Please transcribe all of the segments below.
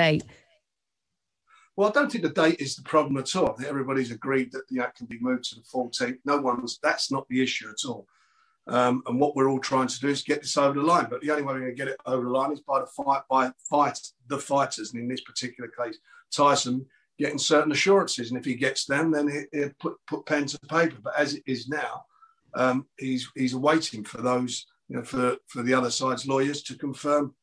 date? Well, I don't think the date is the problem at all. I think everybody's agreed that the act can be moved to the 14th. No one's, that's not the issue at all. Um, and what we're all trying to do is get this over the line. But the only way we're going to get it over the line is by the fight, by fight the fighters. And in this particular case, Tyson getting certain assurances. And if he gets them, then he, will put, put pen to paper. But as it is now, um, he's he's waiting for those, you know, for for the other side's lawyers to confirm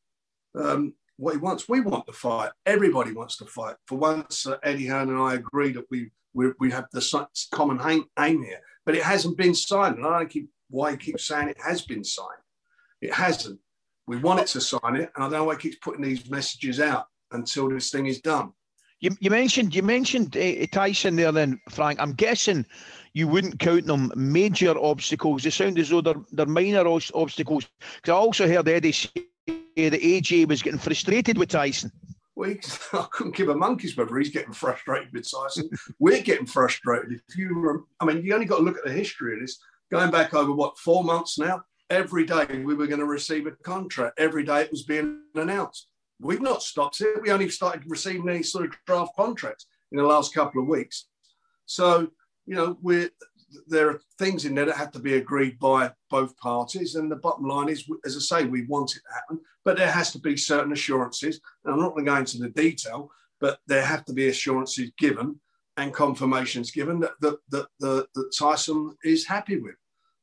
um, what he wants. We want the fight. Everybody wants to fight. For once, uh, Eddie Hearn and I agree that we we, we have the common aim, aim here, but it hasn't been signed. And I don't keep why he keeps saying it has been signed. It hasn't. We want it to sign it, and I don't know why he keeps putting these messages out until this thing is done. You, you mentioned you mentioned uh, Tyson there, then Frank. I'm guessing you wouldn't count them major obstacles. They sound as though they're, they're minor obstacles. Because I also heard Eddie say that AJ was getting frustrated with Tyson. Well, he, I couldn't give a monkey's whether he's getting frustrated with Tyson. We're getting frustrated. If you, I mean, you only got to look at the history of this. Going back over what four months now, every day we were going to receive a contract. Every day it was being announced. We've not stopped it. We only started receiving these sort of draft contracts in the last couple of weeks. So, you know, we're, there are things in there that have to be agreed by both parties. And the bottom line is, as I say, we want it to happen, but there has to be certain assurances. And I'm not going to go into the detail, but there have to be assurances given and confirmations given that, that, that, that, that Tyson is happy with.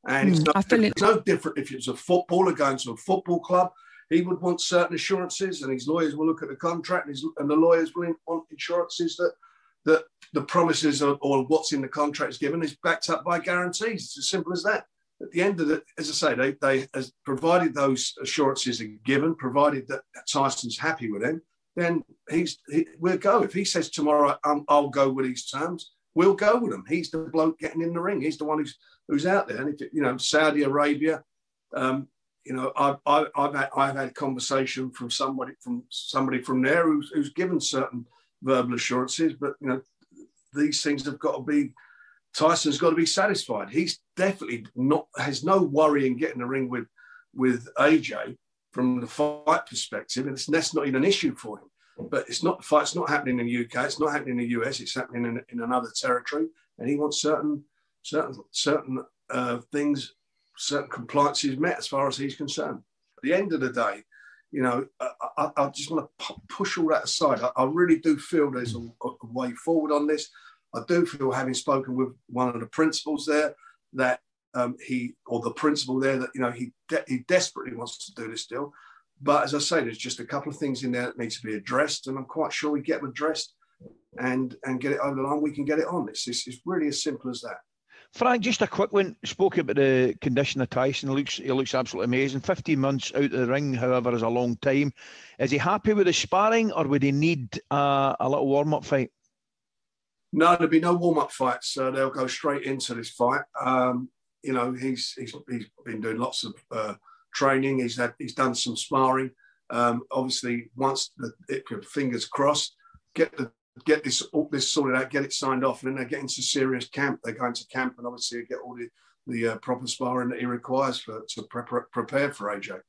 And mm, it's, no, it's no different if it's a footballer going to a football club he would want certain assurances, and his lawyers will look at the contract, and, his, and the lawyers will want assurances that that the promises or, or what's in the contract is given is backed up by guarantees. It's as simple as that. At the end of it, as I say, they, they as provided those assurances are given, provided that Tyson's happy with them, then he's he, we'll go. If he says tomorrow um, I'll go with these terms, we'll go with him. He's the bloke getting in the ring. He's the one who's who's out there. And if you know Saudi Arabia, um, you know, I've, I've, had, I've had conversation from somebody from somebody from there who's, who's given certain verbal assurances, but you know, these things have got to be. Tyson's got to be satisfied. He's definitely not has no worry in getting the ring with with AJ from the fight perspective, and it's, that's not even an issue for him. But it's not the fight's not happening in the UK. It's not happening in the US. It's happening in, in another territory, and he wants certain certain certain uh, things certain compliances met as far as he's concerned. At the end of the day, you know, I, I just want to push all that aside. I, I really do feel there's a, a, way forward on this. I do feel, having spoken with one of the principals there, that um, he or the principal there, that you know he de- he desperately wants to do this deal. But as I say, there's just a couple of things in there that need to be addressed, and I'm quite sure we get them addressed and and get it over the line. We can get it on. It's, it's, it's really as simple as that. Frank, just a quick one. Spoke about the condition of Tyson. He looks, he looks absolutely amazing. 15 months out of the ring, however, is a long time. Is he happy with the sparring or would he need uh, a little warm up fight? No, there'll be no warm up fights. So they'll go straight into this fight. Um, you know, he's, he's, he's been doing lots of uh, training. He's had he's done some sparring. Um, obviously, once the fingers crossed, get the get this all this sorted out, get it signed off, and then they get into serious camp. They go into camp and obviously get all the the uh, proper sparring that he requires for to prepare for AJ.